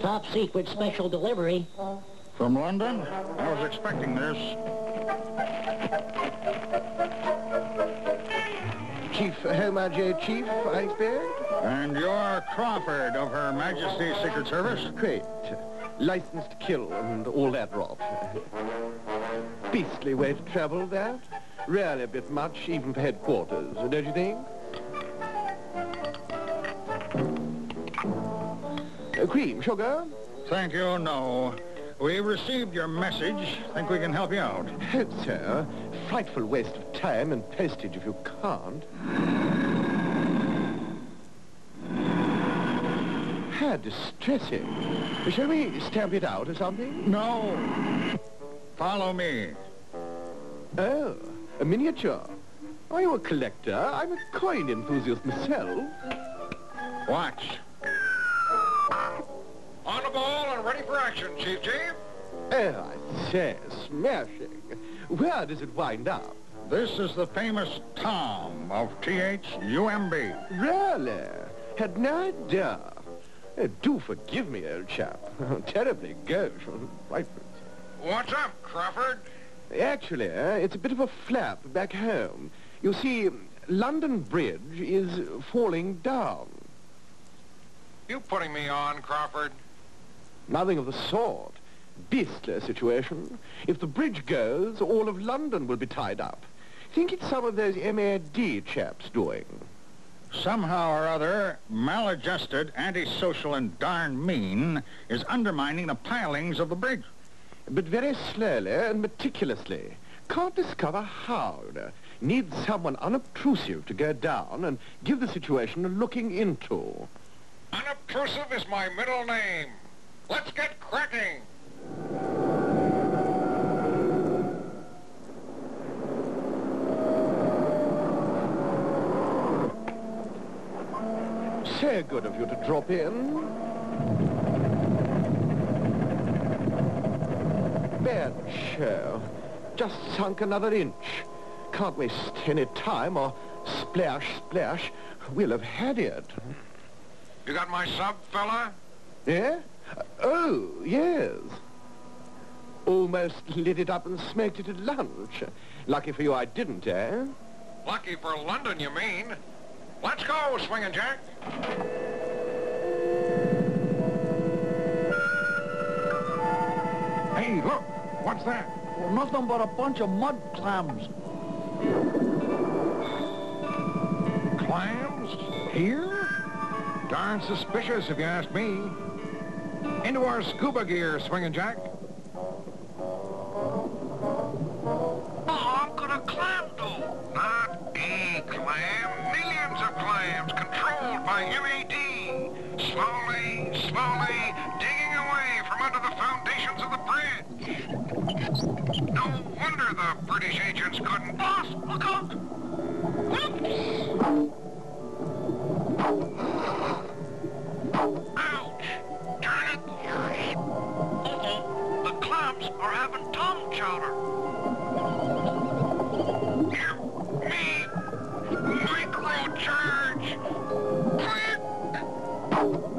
Top secret special delivery. From London? I was expecting this. Chief uh, Homer J. Chief, I expect? And you're Crawford of Her Majesty's Secret Service? Great. Licensed to kill and all that rot. Beastly way to travel, that. Rarely a bit much, even for headquarters, don't you think? Uh, cream, sugar? Thank you, no. We've received your message. Think we can help you out. Hope so. Frightful waste of time and postage if you can't. How distressing. Shall we stamp it out or something? No. Follow me. Oh, a miniature. Are you a collector? I'm a coin enthusiast myself. Watch. On the ball and ready for action, Chief Chief. Oh, I say, smashing. Where does it wind up? This is the famous Tom of THUMB. Really? Had no idea. Uh, do forgive me, old chap. Terribly gauche. Right. What's up, Crawford? Actually, uh, it's a bit of a flap back home. You see, London Bridge is falling down. You putting me on, Crawford? Nothing of the sort. Beastly situation. If the bridge goes, all of London will be tied up. Think it's some of those MAD chaps doing. Somehow or other, maladjusted, antisocial, and darn mean is undermining the pilings of the bridge. But very slowly and meticulously. Can't discover how. Needs someone unobtrusive to go down and give the situation a looking into. Unobtrusive is my middle name. Let's get cracking. So good of you to drop in. Bad show. Just sunk another inch. Can't waste any time or splash, splash. We'll have had it. You got my sub, fella? Yeah? Oh, yes. Almost lit it up and smoked it at lunch. Lucky for you I didn't, eh? Lucky for London, you mean? Let's go, Swingin' Jack. Hey, look! What's that? Well, nothing but a bunch of mud clams. Clams? Here? Darn suspicious, if you ask me. Into our scuba gear, Swinging Jack. Oh, How could a clam do? Not a clam. Millions of clams controlled by MAD. Slowly, slowly digging away from under the foundations of the bridge. No wonder the British agents couldn't... Boss, look out! Ouch! Darn it! Uh-oh, the clams are having tongue chowder. Me microcharge! Boss,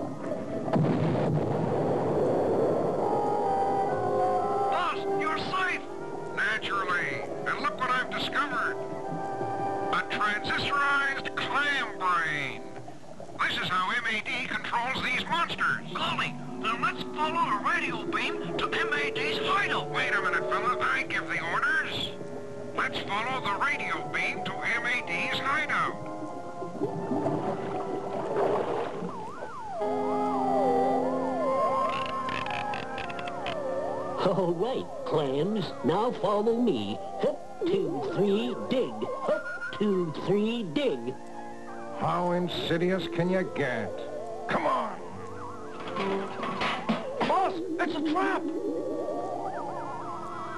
discovered. A transistorized clam brain. This is how MAD controls these monsters. Golly, then let's follow a radio beam to MAD's hideout. Wait a minute, fella. I give the orders. Let's follow the radio beam to MAD's hideout. All right, clams. Now follow me. Two, three, dig. Hop, two, three, dig. How insidious can you get? Come on. Boss, it's a trap.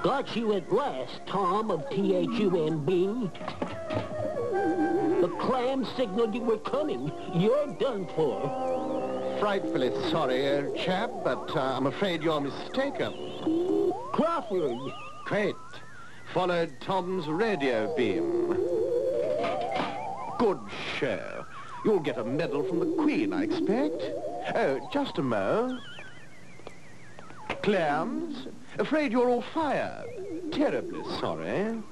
Got you at last, Tom of THUMB. The clam signaled you were coming. You're done for. Frightfully sorry, old chap, but uh, I'm afraid you're mistaken. Crawford. Great. Followed Tom's radio beam. Good show. You'll get a medal from the Queen, I expect. Oh, just a mo. Clams? Afraid you're all fired. Terribly sorry.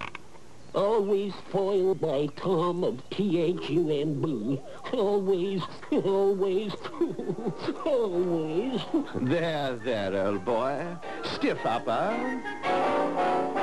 Always foiled by Tom of THUMB. Always, always, always. There, there, old boy. Stiff upper. Eh?